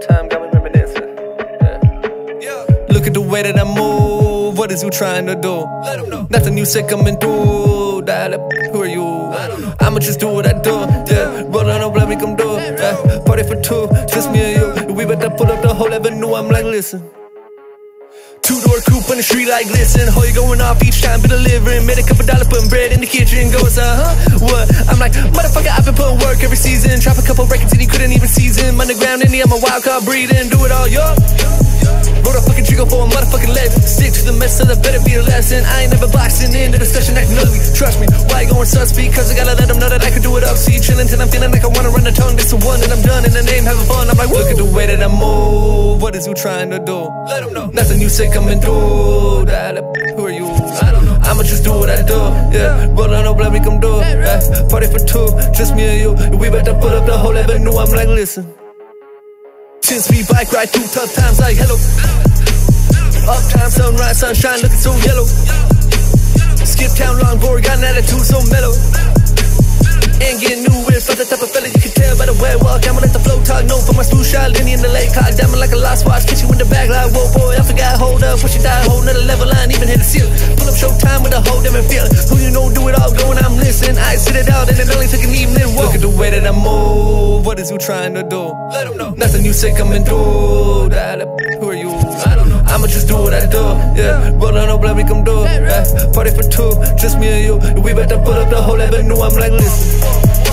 time, got me reminiscing. Yeah. Look at the way that I move. What is you trying to do? Let them know. Nothing you say coming through. That who are you? I'ma just do what I do. Yeah, roll on, let me come do. Yeah. Party for two, just me and you. We better pull up the whole avenue. I'm like, listen. Two door coupe on the street like listen How you going off each time, been delivering. Made a couple dollars putting bread in the kitchen. Goes, uh huh, what? I'm like, motherfucker, I've been putting work every season. Drop a couple records even season. Underground indie, I'm a wild card breeding. Do it all, yo. Roll a fucking trigger for a motherfucking legend. Stick to the mess, so that better be a lesson. I ain't never boxing into the session acting ugly. Trust me, why you going sus? Because I gotta let them know that I can do it up. See, chillin' till I'm feeling like I wanna run the tongue. This the one, and I'm done in the name, having fun. I'm like, look at the way that I move. What is you trying to do? Let them know. Nothing you say coming through. That, I'ma just do what I do. Yeah, roll on up, let me come do it. Yeah, party for two, just me and you. We better put up the whole avenue. I'm like, listen. Since we bike ride through tough times like hello. Uptime, sunrise, sunshine, looking so yellow. Skip town, longboard, got an attitude so mellow. Ain't getting new with for the type of fella you can tell by the way I walk. The flow talk, known for my smooth shot, Lenny in the lake, cock, diamond like a lost watch, catch you in the back like whoa boy, I forgot, hold up, push you down, whole nother level, I ain't even hit the ceiling. Pull up showtime with a whole different feeling. Who you know do it all, going, I'm listening. I sit it out and it only took an evening. Look at the way that I move. What is you trying to do? Let them know. Nothing you say coming through. That, who are you? I don't know. I'ma just do what I do. Yeah, roll on up, let we come do. Yeah, party for two, just me and you. We better put up the whole avenue. I'm like, listen.